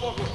Богу.